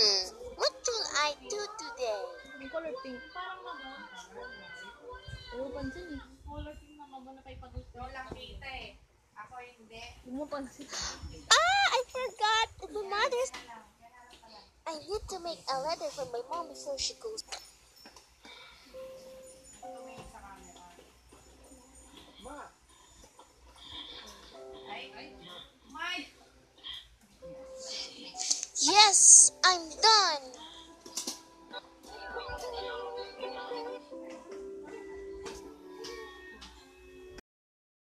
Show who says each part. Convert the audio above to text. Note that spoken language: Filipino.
Speaker 1: Hmm, what will I do today?
Speaker 2: Yung color pink. Ayaw pansin eh.
Speaker 3: Walang kita eh. Ako hindi.
Speaker 2: Huwag mo pansin.
Speaker 1: Ah, I forgot. My mother's. I need to make a letter for my mom before she goes.